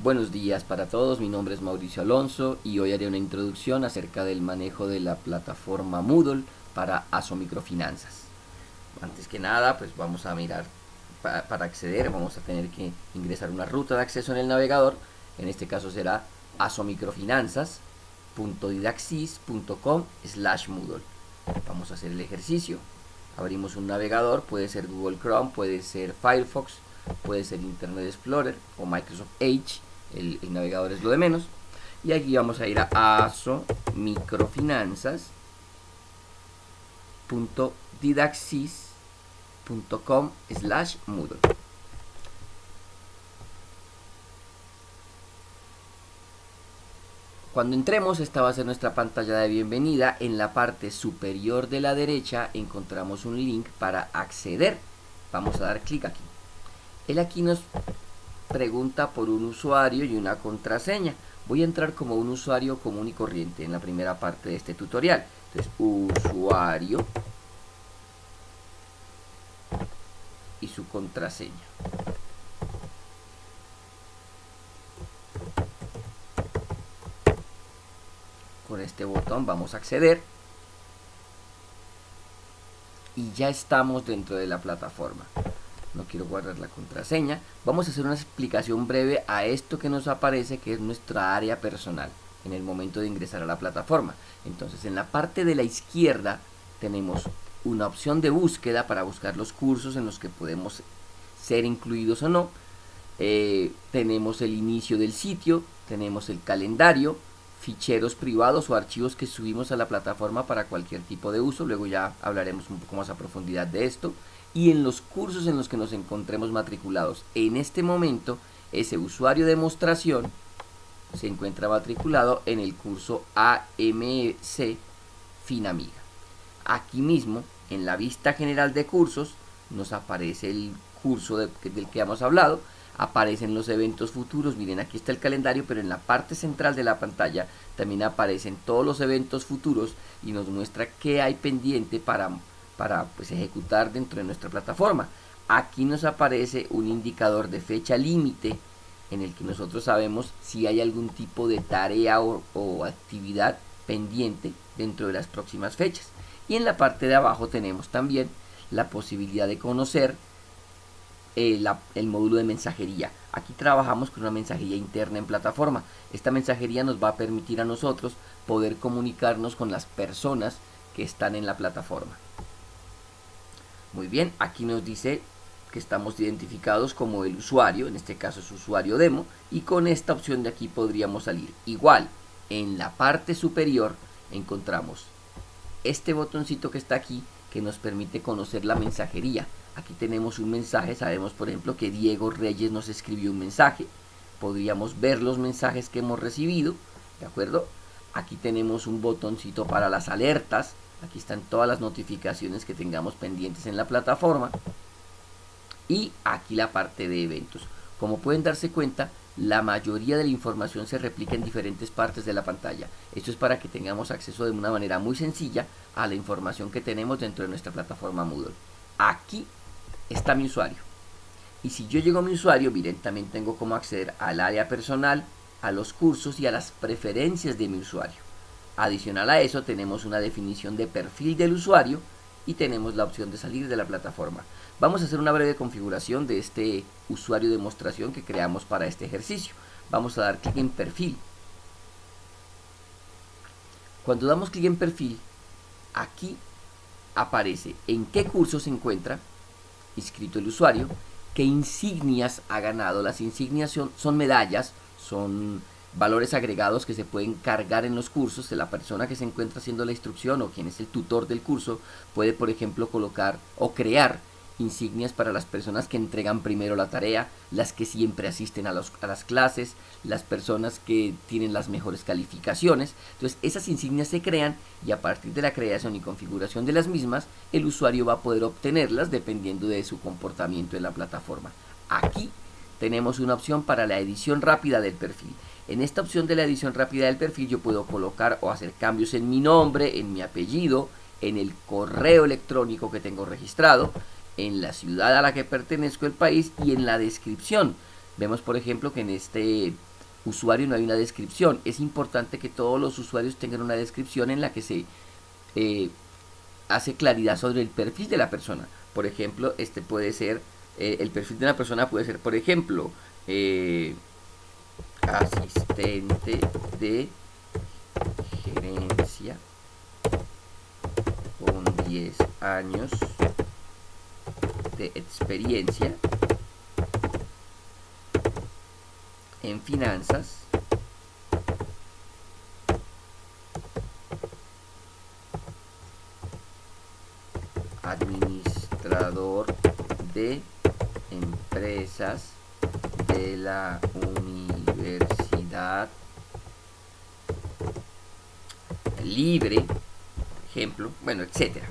Buenos días para todos, mi nombre es Mauricio Alonso y hoy haré una introducción acerca del manejo de la plataforma Moodle para ASO Microfinanzas. Antes que nada, pues vamos a mirar, para acceder vamos a tener que ingresar una ruta de acceso en el navegador, en este caso será asomicrofinanzas.didaxis.com slash Moodle. Vamos a hacer el ejercicio, abrimos un navegador, puede ser Google Chrome, puede ser Firefox, puede ser Internet Explorer o Microsoft Edge el, navegador es lo de menos. Y aquí vamos a ir a ASO microfinanzas.didaxis.com slash Moodle. Cuando entremos, esta va a ser nuestra pantalla de bienvenida. En la parte superior de la derecha encontramos un link para acceder. Vamos a dar clic aquí. Él aquí nos pregunta por un usuario y una contraseña. Voy a entrar como un usuario común y corriente en la primera parte de este tutorial. Entonces, usuario y su contraseña. Con este botón vamos a acceder y ya estamos dentro de la plataforma no quiero guardar la contraseña. Vamos a hacer una explicación breve a esto que nos aparece que es nuestra área personal en el momento de ingresar a la plataforma. Entonces en la parte de la izquierda tenemos una opción de búsqueda para buscar los cursos en los que podemos ser incluidos o no. Eh, tenemos el inicio del sitio, tenemos el calendario, ficheros privados o archivos que subimos a la plataforma para cualquier tipo de uso. Luego ya hablaremos un poco más a profundidad de esto y en los cursos en los que nos encontremos matriculados. En este momento, ese usuario de demostración se encuentra matriculado en el curso AMC Finamiga. Aquí mismo, en la vista general de cursos, nos aparece el curso del que hemos hablado, aparecen los eventos futuros, miren aquí está el calendario, pero en la parte central de la pantalla también aparecen todos los eventos futuros y nos muestra qué hay pendiente para para pues, ejecutar dentro de nuestra plataforma. Aquí nos aparece un indicador de fecha límite en el que nosotros sabemos si hay algún tipo de tarea o, actividad pendiente dentro de las próximas fechas. Y en la parte de abajo tenemos también la posibilidad de conocer eh, el módulo de mensajería. Aquí trabajamos con una mensajería interna en plataforma. Esta mensajería nos va a permitir a nosotros poder comunicarnos con las personas que están en la plataforma. Muy bien, aquí nos dice que estamos identificados como el usuario, en este caso es usuario demo, y con esta opción de aquí podríamos salir. Igual, en la parte superior encontramos este botoncito que está aquí que nos permite conocer la mensajería. Aquí tenemos un mensaje, sabemos por ejemplo que Diego Reyes nos escribió un mensaje. Podríamos ver los mensajes que hemos recibido, ¿de acuerdo? Aquí tenemos un botoncito para las alertas, Aquí están todas las notificaciones que tengamos pendientes en la plataforma. Y aquí la parte de eventos. Como pueden darse cuenta, la mayoría de la información se replica en diferentes partes de la pantalla. Esto es para que tengamos acceso de una manera muy sencilla a la información que tenemos dentro de nuestra plataforma Moodle. Aquí está mi usuario. Y si yo llego a mi usuario, miren, también tengo cómo acceder al área personal, a los cursos y a las preferencias de mi usuario. Adicional a eso tenemos una definición de perfil del usuario y tenemos la opción de salir de la plataforma. Vamos a hacer una breve configuración de este usuario de demostración que creamos para este ejercicio. Vamos a dar clic en perfil. Cuando damos clic en perfil, aquí aparece en qué curso se encuentra inscrito el usuario, qué insignias ha ganado. Las insignias son medallas, son valores agregados que se pueden cargar en los cursos. La persona que se encuentra haciendo la instrucción o quien es el tutor del curso puede, por ejemplo, colocar o crear insignias para las personas que entregan primero la tarea, las que siempre asisten a, a, las clases, las personas que tienen las mejores calificaciones. Entonces esas insignias se crean y a partir de la creación y configuración de las mismas, el usuario va a poder obtenerlas dependiendo de su comportamiento en la plataforma. Aquí tenemos una opción para la edición rápida del perfil. En esta opción de la edición rápida del perfil yo puedo colocar o hacer cambios en mi nombre, en mi apellido, en el correo electrónico que tengo registrado, en la ciudad a la que pertenezco, el país y en la descripción. Vemos por ejemplo que en este usuario no hay una descripción. Es importante que todos los usuarios tengan una descripción en la que se eh, hace claridad sobre el perfil de la persona. Por ejemplo, este puede ser, eh, el perfil de una persona puede ser, por ejemplo, eh, asistente de gerencia con 10 años de experiencia en finanzas. Administrador de empresas de la universidad libre, ejemplo, bueno, etcétera.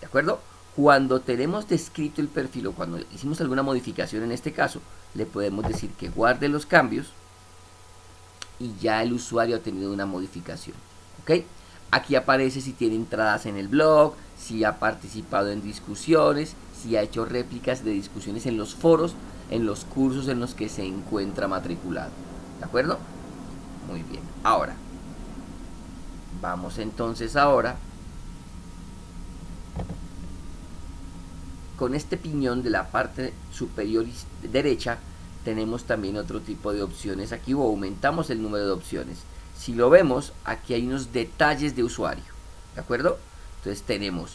¿De acuerdo? Cuando tenemos descrito el perfil o cuando hicimos alguna modificación en este caso, le podemos decir que guarde los cambios y ya el usuario ha tenido una modificación. ¿Ok? Aquí aparece si tiene entradas en el blog, si ha participado en discusiones, si ha hecho réplicas de discusiones en los foros, en los cursos en los que se encuentra matriculado. ¿De acuerdo? Muy bien. Ahora, vamos entonces ahora con este piñón de la parte superior derecha tenemos también otro tipo de opciones aquí o aumentamos el número de opciones. Si lo vemos, aquí hay unos detalles de usuario. ¿De acuerdo? Entonces tenemos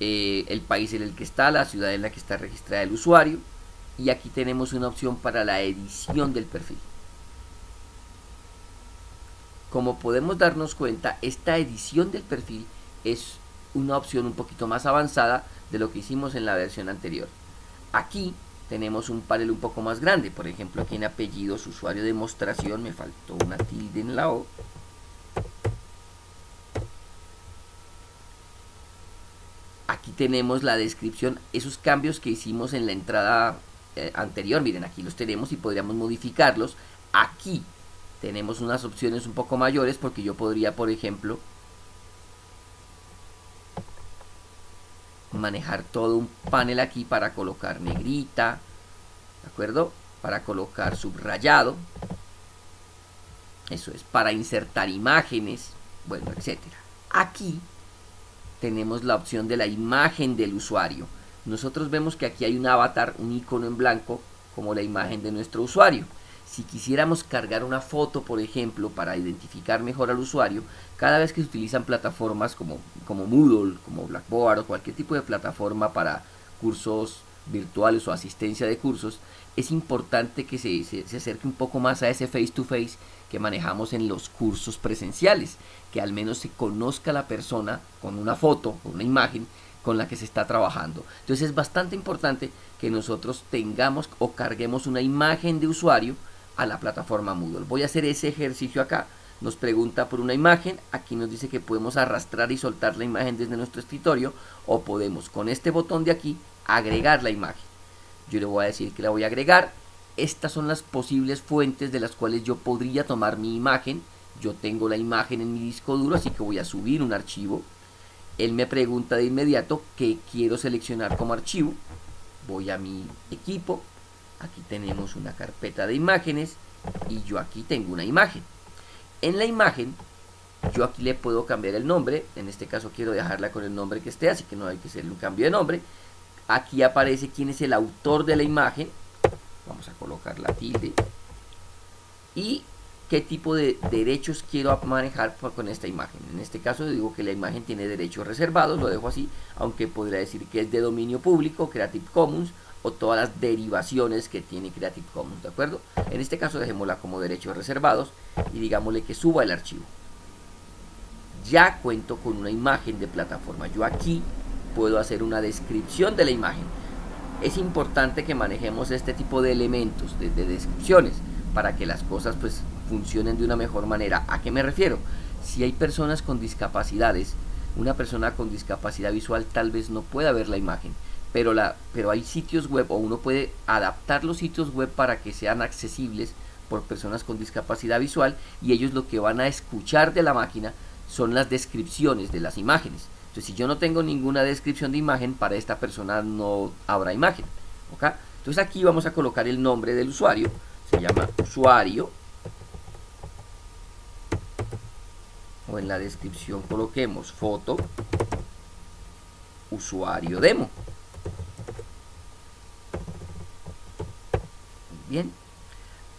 eh, el país en el que está, la ciudad en la que está registrada el usuario. Y aquí tenemos una opción para la edición del perfil. Como podemos darnos cuenta, esta edición del perfil es una opción un poquito más avanzada de lo que hicimos en la versión anterior. Aquí tenemos un panel un poco más grande. Por ejemplo, aquí en apellidos, usuario demostración, me faltó una tilde en la O. Aquí tenemos la descripción, esos cambios que hicimos en la entrada eh, anterior. Miren, aquí los tenemos y podríamos modificarlos. Aquí tenemos unas opciones un poco mayores porque yo podría, por ejemplo, manejar todo un panel aquí para colocar negrita, ¿de acuerdo? Para colocar subrayado, eso es, para insertar imágenes, bueno, etcétera. Aquí tenemos la opción de la imagen del usuario. Nosotros vemos que aquí hay un avatar, un icono en blanco, como la imagen de nuestro usuario. Si quisiéramos cargar una foto, por ejemplo, para identificar mejor al usuario, cada vez que se utilizan plataformas como, como Moodle, como Blackboard o cualquier tipo de plataforma para cursos virtuales o asistencia de cursos, es importante que se, se, acerque un poco más a ese face to face que manejamos en los cursos presenciales, que al menos se conozca la persona con una foto, con una imagen con la que se está trabajando. Entonces es bastante importante que nosotros tengamos o carguemos una imagen de usuario a la plataforma Moodle. Voy a hacer ese ejercicio acá. Nos pregunta por una imagen. Aquí nos dice que podemos arrastrar y soltar la imagen desde nuestro escritorio. O podemos con este botón de aquí agregar la imagen. Yo le voy a decir que la voy a agregar. Estas son las posibles fuentes de las cuales yo podría tomar mi imagen. Yo tengo la imagen en mi disco duro, así que voy a subir un archivo. Él me pregunta de inmediato qué quiero seleccionar como archivo. Voy a mi equipo, aquí tenemos una carpeta de imágenes y yo aquí tengo una imagen. En la imagen yo aquí le puedo cambiar el nombre, en este caso quiero dejarla con el nombre que esté, así que no hay que hacer un cambio de nombre. Aquí aparece quién es el autor de la imagen, vamos a colocar la tilde, y qué tipo de derechos quiero manejar con esta imagen. En este caso digo que la imagen tiene derechos reservados, lo dejo así, aunque podría decir que es de dominio público, Creative Commons, o todas las derivaciones que tiene Creative Commons, ¿de acuerdo? En este caso dejémosla como derechos reservados y digámosle que suba el archivo. Ya cuento con una imagen de plataforma. Yo aquí puedo hacer una descripción de la imagen. Es importante que manejemos este tipo de elementos, de, de descripciones, para que las cosas pues funcionen de una mejor manera. ¿A qué me refiero? Si hay personas con discapacidades, una persona con discapacidad visual tal vez no pueda ver la imagen pero, la, pero hay sitios web o uno puede adaptar los sitios web para que sean accesibles por personas con discapacidad visual y ellos lo que van a escuchar de la máquina son las descripciones de las imágenes. Entonces, si yo no tengo ninguna descripción de imagen, para esta persona no habrá imagen. Entonces aquí vamos a colocar el nombre del usuario, se llama usuario, o en la descripción coloquemos foto usuario demo. Bien.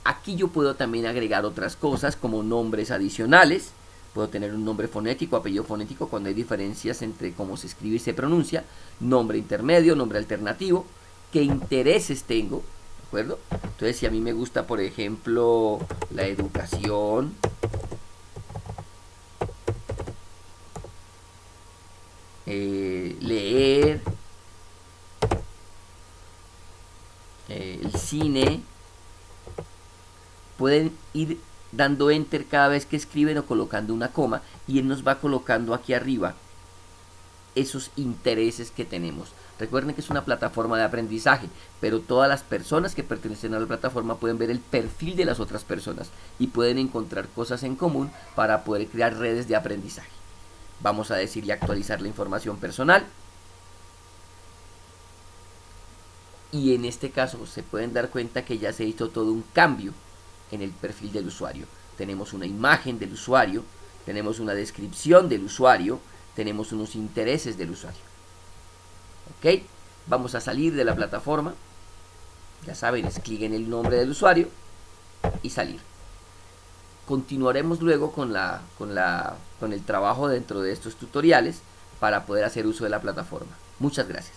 Aquí yo puedo también agregar otras cosas como nombres adicionales. Puedo tener un nombre fonético, apellido fonético cuando hay diferencias entre cómo se escribe y se pronuncia. Nombre intermedio, nombre alternativo. ¿Qué intereses tengo? ¿De acuerdo? Entonces si a mí me gusta, por ejemplo, la educación, eh, leer, eh, el cine, pueden ir dando enter cada vez que escriben o colocando una coma y él nos va colocando aquí arriba esos intereses que tenemos. Recuerden que es una plataforma de aprendizaje, pero todas las personas que pertenecen a la plataforma pueden ver el perfil de las otras personas y pueden encontrar cosas en común para poder crear redes de aprendizaje. Vamos a decir y actualizar la información personal. Y en este caso se pueden dar cuenta que ya se hizo todo un cambio en el perfil del usuario. Tenemos una imagen del usuario, tenemos una descripción del usuario, tenemos unos intereses del usuario. ¿Ok? Vamos a salir de la plataforma. Ya saben, es clic en el nombre del usuario y salir. Continuaremos luego con, la, con, la, con el trabajo dentro de estos tutoriales para poder hacer uso de la plataforma. Muchas gracias.